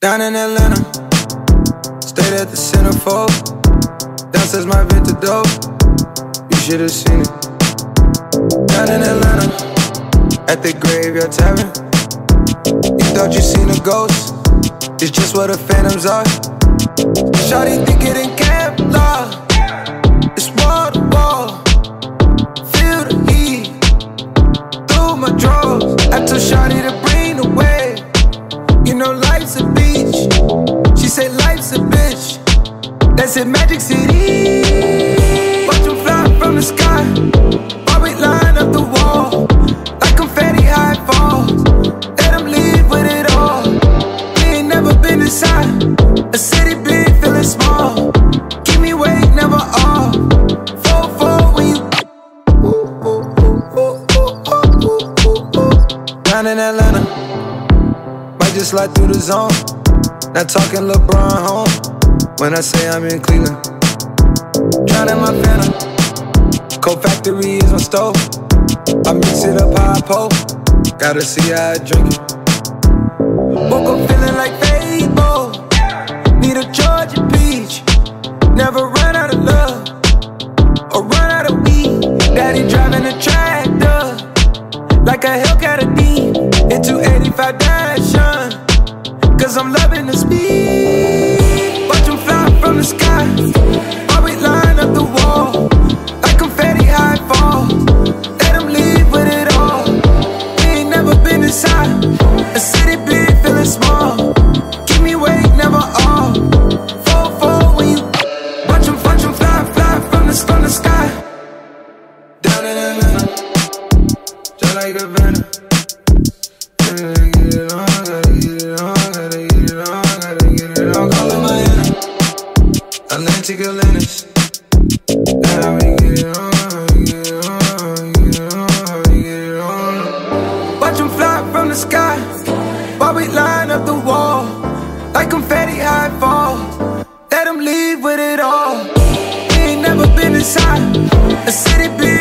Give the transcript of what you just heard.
Down in Atlanta, stayed at the centerfold. Downstairs my Aventador, you should have seen it. Down in Atlanta, at the graveyard tavern. You thought you seen a ghost, it's just what the phantoms are. Shawty think it in Kevlar, Know life's a beach. She say life's a bitch. That's in Magic City. Watch them fly from the sky. While we line up the wall. Like confetti high falls. Let them leave with it all. We ain't never been inside. A city big, feeling small. Keep me weight, never off. Four, four when you. Down in Atlanta. Just slide through the zone. Not talking LeBron home. When I say I'm in Cleveland. Drowning my phantom. Cold factory is my stove. I mix it up I pull. Gotta see how I drink it. Woke up feeling like Fable. Need a Georgia peach. Never run out of love. Or run out of weed. Daddy driving a tractor. Like a Hellcat a D. Into 85 Dashun. Cause I'm loving the speed. Watch them fly from the sky. While we line up the wall. Like confetti high fall. Let them leave with it all. We ain't never been inside. A city like a venom. Gotta get it on, gotta get it on, gotta get it on, gotta get it on. Call it Miami, Atlantic Atlantis. Now we get it on, we get it on, we get it on, we get it on. Watch them fly from the sky while we line up the wall like confetti high fall. Let them leave with it all. We ain't never been inside a city big.